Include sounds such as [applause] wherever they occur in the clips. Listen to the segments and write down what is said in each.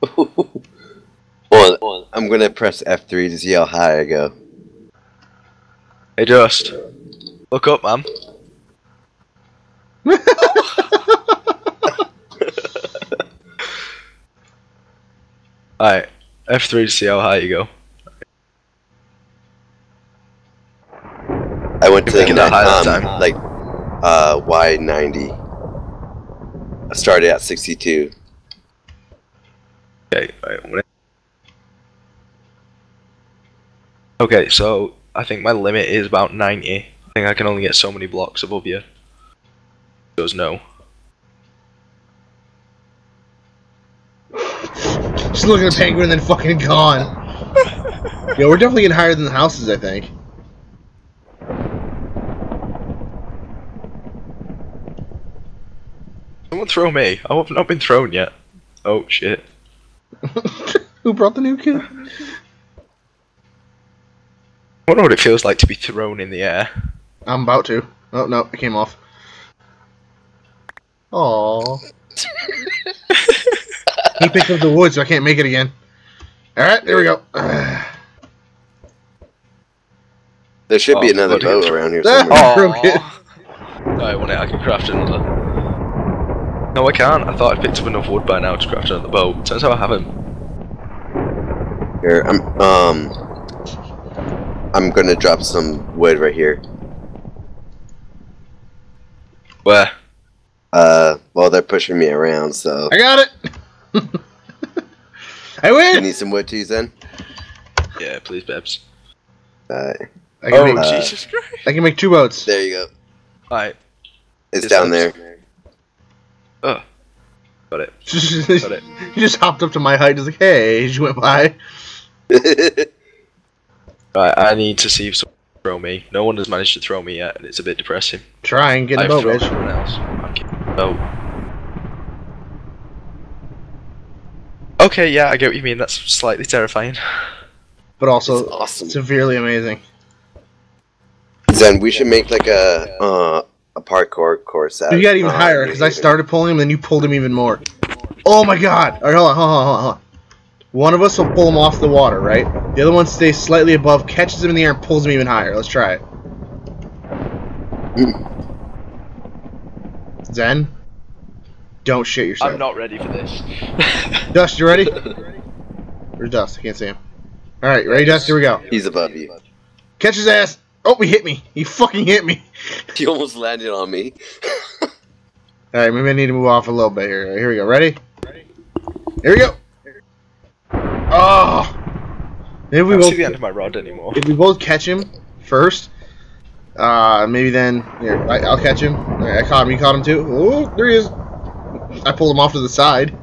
[laughs] well, I'm gonna press F3 to see how high I go. Hey, Dust. Look up, man. [laughs] Alright, F3 to see how high you go. I went to You're making that high um, time. like uh, Y90. I started at 62. Okay, right, when it- Okay, so I think my limit is about 90. I think I can only get so many blocks above you. Goes no. Just looking at penguin and then fucking gone. [laughs] yeah, we're definitely getting higher than the houses, I think. Someone throw me. I have not been thrown yet. Oh shit. [laughs] Who brought the new kid? I wonder what it feels like to be thrown in the air. I'm about to. Oh no, it came off. Aww. [laughs] he picked up the wood, so I can't make it again. Alright, there we go. There should be Oh, another bloody boat around here [laughs] somewhere. Broke it. No, I want it. I can craft another. No, I can't. I thought I picked up enough wood by now to craft another boat. Turns out I haven't. Here, I'm um, I'm gonna drop some wood right here. Where? Uh, well, they're pushing me around, so I got it! [laughs] I you win! need some wood too, then. Yeah, please, Bebs. Uh, I can, Oh, make, Uh, Jesus Christ. I can make two boats. there you go. Alright. It's This down helps. there. Oh. Got it. [laughs] he Got it. [laughs] just hopped up to my height and was like, hey, as [laughs] you went by. Right, I need to see if someone can throw me. No one has managed to throw me yet, and it's a bit depressing. Try and get in I've the boat, bitch. everyone else. Okay. Oh. Okay, yeah, I get what you mean. That's slightly terrifying. But also awesome. severely amazing. Then we should make like a uh, a parkour course out. You got even higher because I started pulling him, then you pulled him even more. Oh my god! Alright, hold on, hold on, hold on, hold on. One of us will pull him off the water, right? The other one stays slightly above, catches him in the air, and pulls him even higher. Let's try it. [laughs] Zen, don't shit yourself. I'm not ready for this. [laughs] Dust, you ready? Where's Dust? I can't see him. All right, ready, Dust? Here we go. He's above you. Catch his ass. Oh, he hit me. He fucking hit me. [laughs] He almost landed on me. [laughs] All right, maybe I need to move off a little bit here. Here we go. Ready? Ready? Here we go. Oh. Maybe we won't both see the end of my rod anymore. if we both catch him first. Uh, maybe then here I, I'll catch him. All right, I caught him. You caught him too. Oh, there he is. I pulled him off to the side.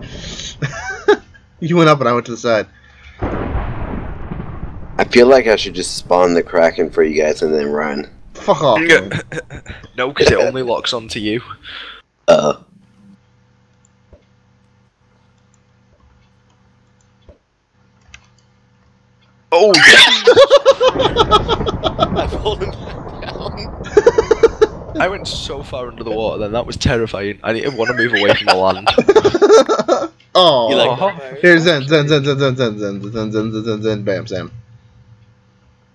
[laughs] you went up and I went to the side. I feel like I should just spawn the kraken for you guys and then run. Fuck off. man. [laughs] no, because it only locks onto you. Uh, Oh, I pulled him down. [laughs] I went so far under the water then. That was terrifying. I didn't want to move away from the land. [laughs] oh. You like Oh. Here's Zen, Zen, Zen, Zen, Zen, Zen, Zen, Zen, Zen, Zen, Zen, Zen, Bam, Sam.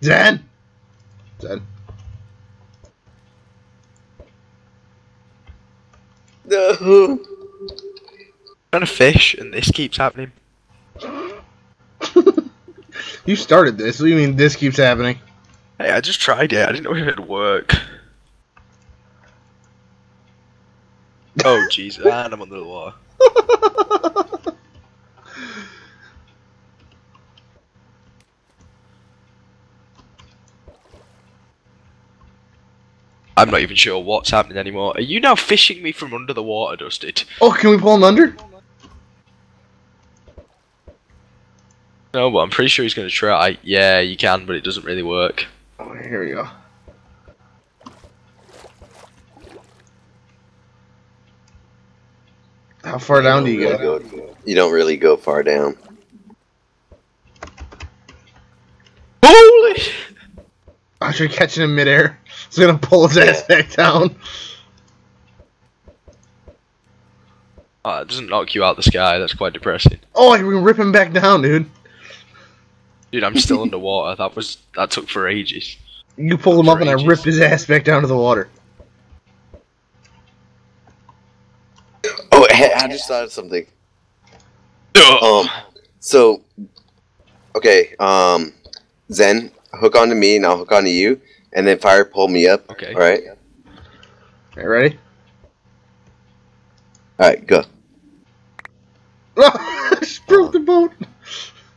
Zen! Zen. No. trying to fish, and this keeps happening. [laughs] You started this. What do you mean this keeps happening? Hey, I just tried it. I didn't know if it'd work. [laughs] Oh, Jesus. And I'm under the water. [laughs] I'm not even sure what's happening anymore. Are you now fishing me from under the water, Dusted? Oh, can we pull him under? No, but I'm pretty sure he's going to try. Yeah, you can, but it doesn't really work. Oh, here we go. How far down do you really go? go? You don't really go far down. Holy! I should catch him midair. It's gonna pull his ass back down. Oh, it doesn't knock you out the sky. That's quite depressing. Oh, I can rip him back down, dude. Dude, I'm still underwater. That was that took for ages. You pulled him up and I Outrageous. ripped his ass back down to the water. Oh, hey, I just thought of something. Um, so, okay, um, Zen, hook onto me and I'll hook onto you, and then fire pull me up. Okay. All right. Alright, ready? All right, go. [laughs] I broke the boat.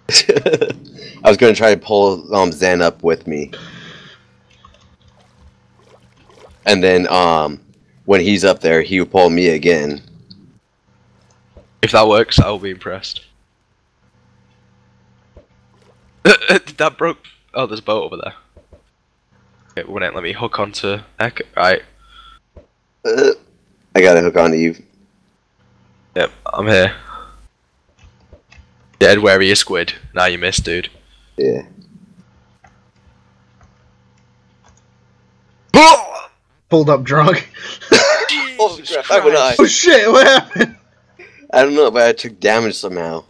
[laughs] I was gonna try to pull um Zen up with me, and then um when he's up there, he would pull me again. If that works, I will be impressed. [laughs] that broke. Oh, there's a boat over there. Okay, wouldn't let me hook onto Echo. Right. Uh, I gotta hook onto you. Yep, I'm here. Dead, where are you, squid? Now you missed, dude. Yeah. [laughs] Pulled up drunk. [laughs] Oh, Jesus crap, would I? Oh shit, what happened? I don't know, but I took damage somehow.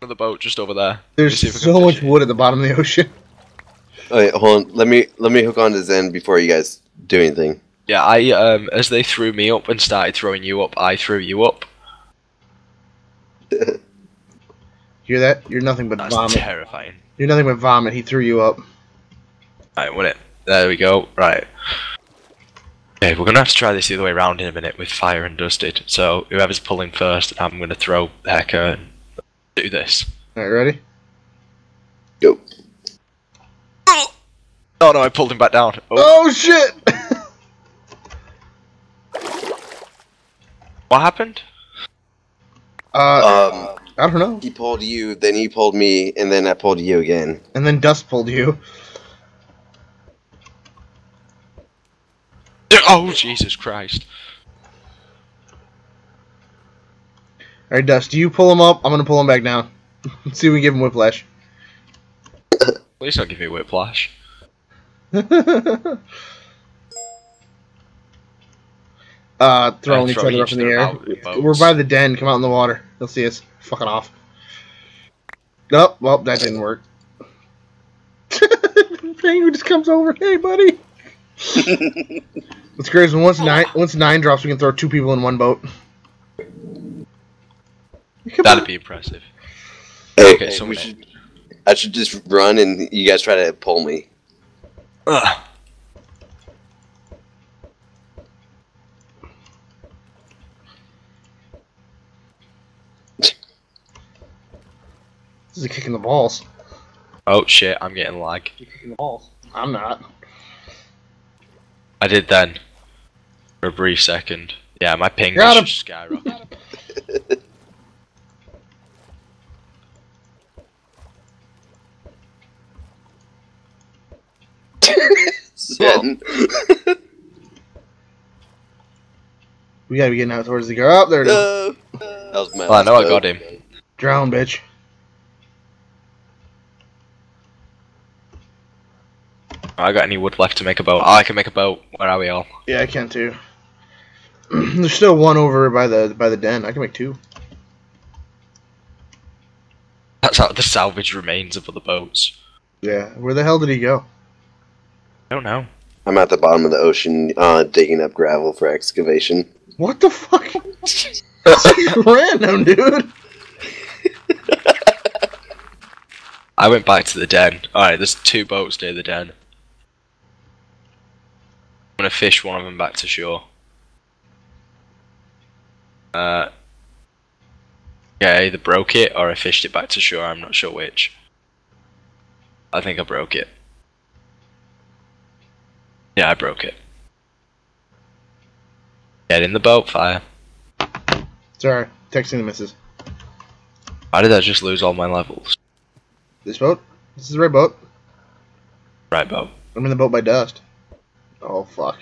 The boat just over there. There's Let me see if I can so much wood at the bottom of the ocean. Wait, hold on. Let me let me hook on to Zen before you guys do anything. Yeah, I um, as they threw me up and started throwing you up, I threw you up. [laughs] Hear that? You're nothing but That's vomit. terrifying. You're nothing but vomit. He threw you up. Right, win it. There we go. Right. Okay, we're gonna have to try this the other way around in a minute with fire and dusted. So whoever's pulling first, I'm gonna throw Hecka and do this. Alright, ready? Go. Oh no, I pulled him back down. Oh, Oh shit! [laughs] what happened? uh, Um, I don't know. he pulled you, then he pulled me, and then I pulled you again. And then Dust pulled you. Oh Jesus Christ! Alright, Dust, do you pull him up. I'm gonna pull him back down. Let's [laughs] see if we can give him whiplash. Please don't give me whiplash. [laughs] uh, throwing each throwing other up in the air. out. We're by the den. Come out in the water. They'll see us. Fucking off. Nope. Well, that didn't work. [laughs] Penguin just comes over. Hey, buddy. What's great is once nine once nine drops, we can throw two people in one boat. Come That'd on. be impressive. Hey, Okay, so we we- should. I should just run, and you guys try to pull me. Ugh. This is a kick the balls. Oh shit! I'm getting lag. You're kicking the balls. I'm not. I did then. For a brief second. Yeah, my ping Got just skyrocketed. Zen. [laughs] We gotta be getting out towards the girl. Oh, there it is. No. That was my Well, oh, I know I got him. Drown, bitch. I got any wood left to make a boat? Oh, I can make a boat. Where are we all? Yeah, I can too. [clears throat] There's still one over by the by the den. I can make two. That's how the salvage remains of other boats. Yeah. Where the hell did he go? I don't know. I'm at the bottom of the ocean, uh, digging up gravel for excavation. What the fuck? [laughs] Random, dude. [laughs] I went back to the den. Alright, there's two boats near the den. I'm gonna fish one of them back to shore. Uh, yeah, I either broke it or I fished it back to shore. I'm not sure which. I think I broke it. Yeah, I broke it. Get in the boat, fire. Sorry, texting the missus. Why did I just lose all my levels? This boat? This is the right boat. Right boat. I'm in the boat by Dust. Oh fuck.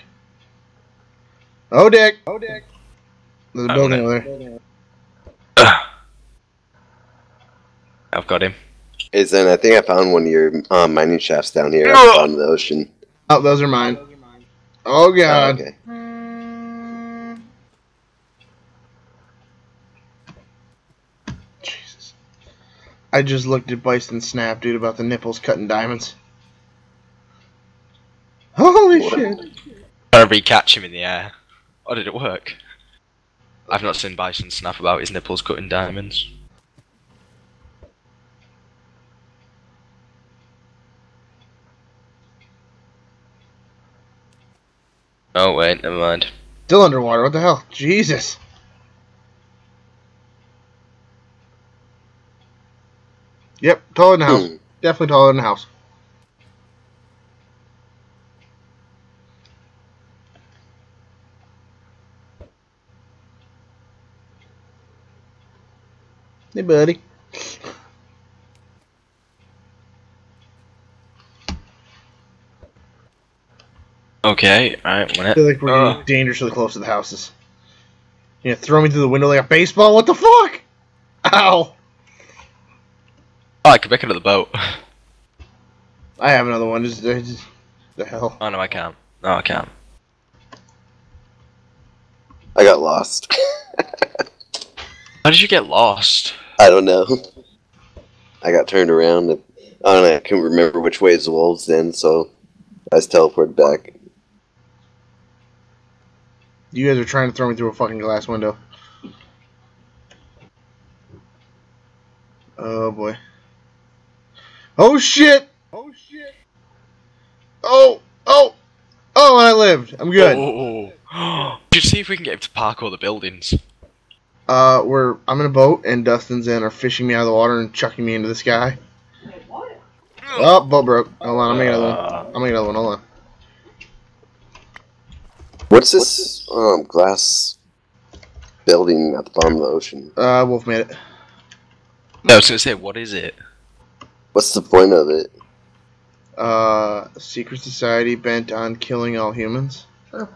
Oh dick. Oh dick. There's a Oh, building over there. I've got him. Hey, Zen, I think I found one of your um, mining shafts down here at the bottom of the ocean. Oh, those are mine. Oh god. Oh, okay. Jesus. I just looked at Bison Snap, dude, about the nipples cutting diamonds. Holy shit! Trying to catch him in the air. Or did it work? I've not seen Bison Snap about his nipples cutting diamonds. Oh wait, never mind. Still underwater, what the hell? Jesus! Yep, taller than the house. Hmm. Definitely taller than the house. Hey, buddy. Okay, alright, win I feel like we're Uh. getting dangerously close to the houses. You gonna throw me through the window like a baseball? What the fuck? Ow! Oh, I can pick the boat. I have another one. Just, uh, just the hell. Oh no, I can't. No, I can't. I got lost. How did you get lost? I don't know. I got turned around. And, I don't know. I couldn't remember which way is the wolves then, so I was teleported back. You guys are trying to throw me through a fucking glass window. Oh boy. Oh shit! Oh shit! Oh! Oh! Oh, I lived. I'm good. Oh. [gasps] Should see if we can get him to park all the buildings. Uh, we're I'm in a boat and Dustin's in are fishing me out of the water and chucking me into the sky. What? Oh, boat broke. Hold on, I'm making another one. I'm making another one. Hold on. What's this um, glass building at the bottom of the ocean? Uh, Wolf made it. No, I was gonna say, what is it? What's the point of it? Uh, secret society bent on killing all humans. Sure.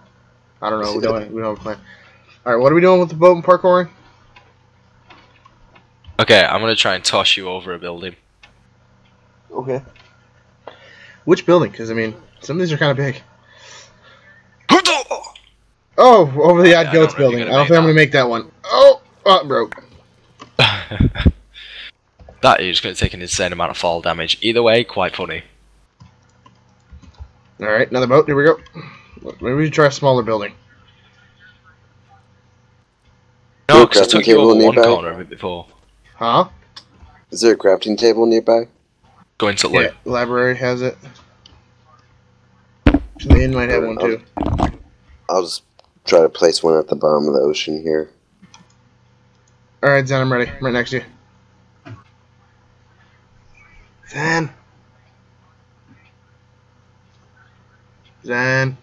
I don't know. We don't. [laughs] We don't have a plan. All right, what are we doing with the boat and parkouring? Okay, I'm gonna try and toss you over a building. Okay. Which building? Because I mean, some of these are kind of big. Oh, over the I Odd Goats building. I don't think I'm gonna make that one. Oh, oh, it broke. [laughs] that is gonna take an insane amount of fall damage. Either way, quite funny. All right, another boat. Here we go. Maybe we should try a smaller building. No, because I crafting took you table over one nearby? corner of it before. Huh? Is there a crafting table nearby? Going to loot. Yeah, library has it. The inn might have one too. I'll just try to place one at the bottom of the ocean here. All right, Zen, I'm ready. I'm right next to you. Zen. Zen.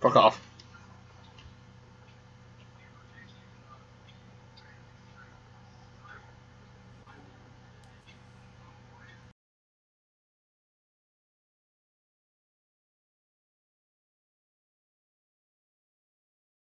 Fuck off.